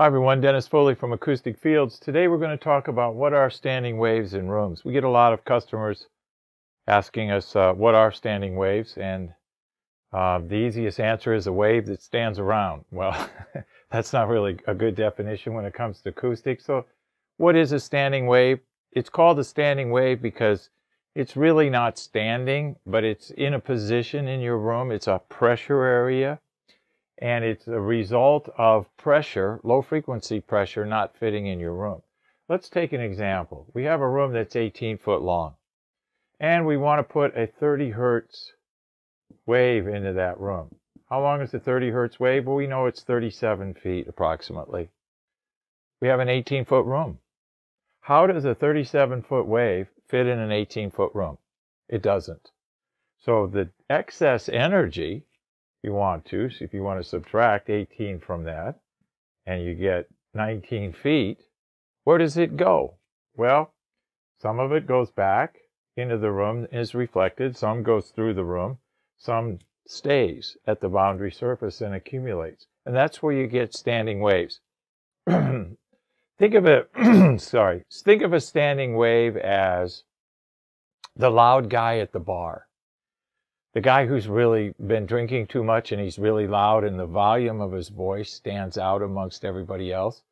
Hi everyone, Dennis Foley from Acoustic Fields. Today we're going to talk about what are standing waves in rooms. We get a lot of customers asking us uh, what are standing waves and uh, the easiest answer is a wave that stands around. Well, that's not really a good definition when it comes to acoustics. So what is a standing wave? It's called a standing wave because it's really not standing, but it's in a position in your room. It's a pressure area and it's a result of pressure, low frequency pressure, not fitting in your room. Let's take an example. We have a room that's 18 foot long, and we want to put a 30 hertz wave into that room. How long is the 30 hertz wave? Well, we know it's 37 feet approximately. We have an 18 foot room. How does a 37 foot wave fit in an 18 foot room? It doesn't. So the excess energy you want to. So if you want to subtract 18 from that and you get 19 feet, where does it go? Well, some of it goes back into the room is reflected, some goes through the room, some stays at the boundary surface and accumulates. And that's where you get standing waves. think of it, sorry, think of a standing wave as the loud guy at the bar the guy who's really been drinking too much and he's really loud and the volume of his voice stands out amongst everybody else,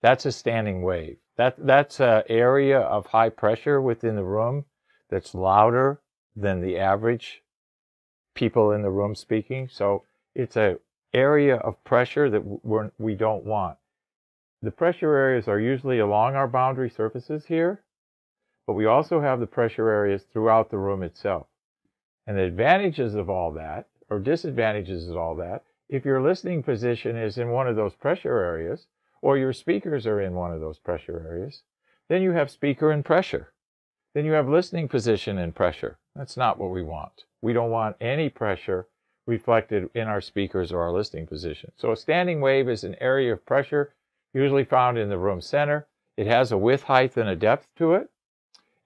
that's a standing wave. That, that's an area of high pressure within the room that's louder than the average people in the room speaking. So it's an area of pressure that we're, we don't want. The pressure areas are usually along our boundary surfaces here, but we also have the pressure areas throughout the room itself. And the advantages of all that, or disadvantages of all that, if your listening position is in one of those pressure areas, or your speakers are in one of those pressure areas, then you have speaker and pressure. Then you have listening position and pressure. That's not what we want. We don't want any pressure reflected in our speakers or our listening position. So a standing wave is an area of pressure usually found in the room center. It has a width, height, and a depth to it.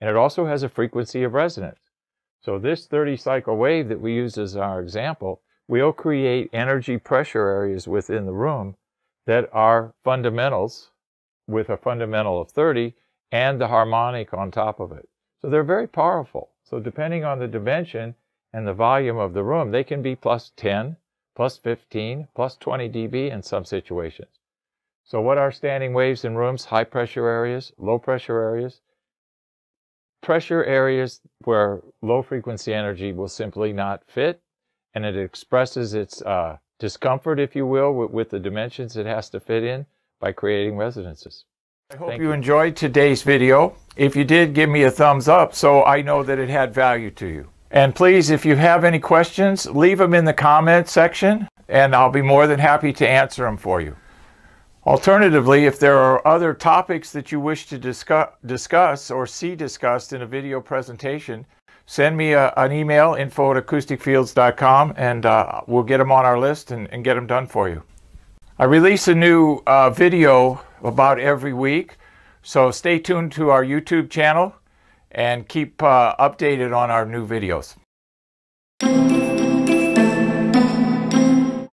And it also has a frequency of resonance. So this 30 cycle wave that we use as our example will create energy pressure areas within the room that are fundamentals with a fundamental of 30 and the harmonic on top of it. So they're very powerful. So depending on the dimension and the volume of the room, they can be plus 10, plus 15, plus 20 dB in some situations. So what are standing waves in rooms? High pressure areas, low pressure areas, pressure areas where low frequency energy will simply not fit and it expresses its uh, discomfort, if you will, with, with, the dimensions it has to fit in by creating resonances. I hope you, you enjoyed today's video. If you did, give me a thumbs up so I know that it had value to you. And please, if you have any questions, leave them in the comment section and I'll be more than happy to answer them for you. Alternatively, if there are other topics that you wish to discuss, discuss or see discussed in a video presentation, send me a, an email, info at acousticfields.com, and uh, we'll get them on our list and, and, get them done for you. I release a new uh, video about every week, so stay tuned to our YouTube channel and keep uh, updated on our new videos.